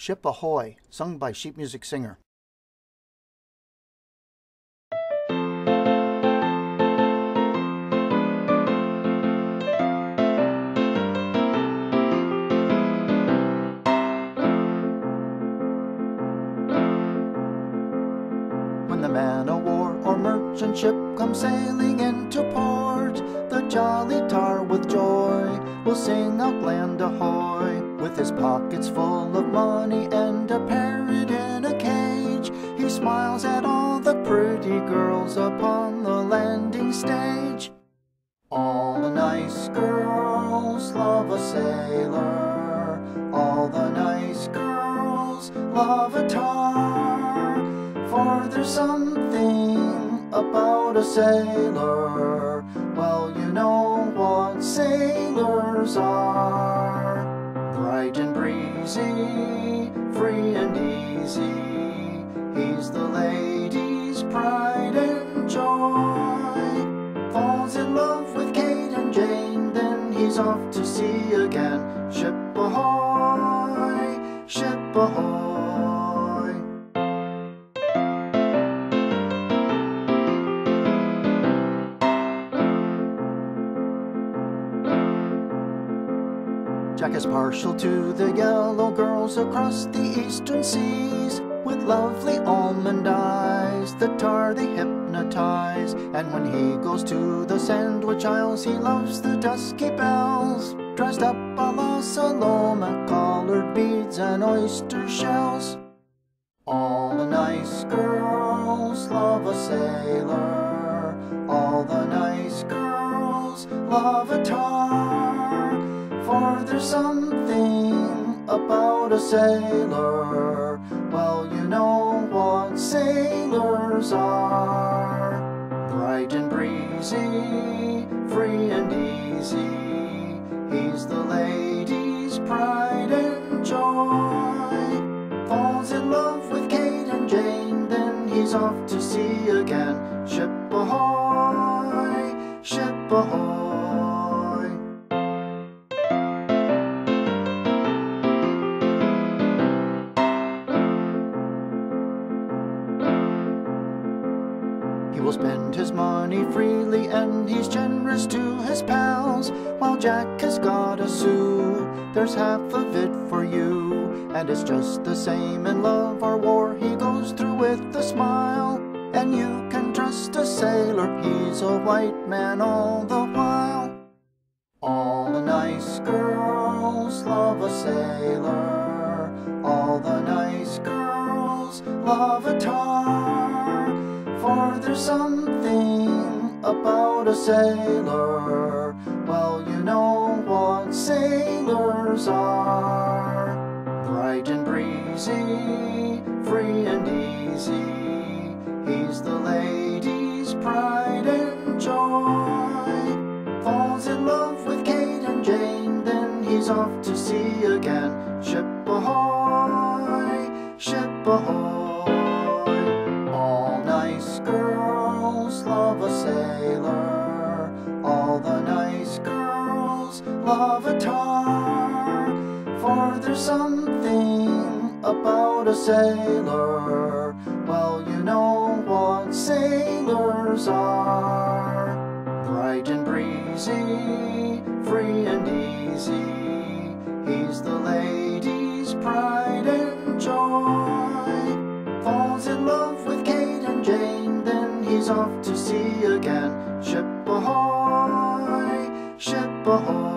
Ship Ahoy, sung by Sheet Music Singer. When the man o' war or merchant ship comes sailing into port, the jolly tar with joy will sing out land ahoy. With his pockets full of money and a parrot in a cage, he smiles at all the pretty girls upon the landing stage. All the nice girls love a sailor, all the nice girls love a tar, for there's something about a sailor. Well, you know what sailors are breezy, free and easy. He's the lady's pride and joy. Falls in love with Kate and Jane, then he's off to sea again. Ship ahoy, ship ahoy. Jack is partial to the yellow girls across the eastern seas with lovely almond eyes. that tar they hypnotize, and when he goes to the Sandwich Isles, he loves the dusky belles. Dressed up a la Salome, collared beads and oyster shells. All the nice girls love a sailor. All the nice girls love a tar. There's something about a sailor. Well, you know what sailors are. Bright and breezy, free and easy. He's the lady's pride and joy. Falls in love with Kate and Jane, then he's off to sea again. Ship ahoy, ship ahoy. He will spend his money freely and he's generous to his pals. While Jack has got a sou, there's half of it for you. And it's just the same in love or war, he goes through with a smile. And you can trust a sailor, he's a white man all the while. All the nice girls love a sailor. All the nice girls love a tar. For there's something about a sailor. Well, you know what sailors are. Bright and breezy, free and easy. He's the lady's pride and joy. Falls in love with Kate and Jane, then he's off to sea again. Ship ahoy, ship ahoy. Girls love a tar. For there's something about a sailor. Well, you know what sailors are. Bright and breezy, free and easy. He's the lady's pride and joy. Falls in love with Kate and Jane, then he's off to sea again. Ship ahoy, ship ahoy.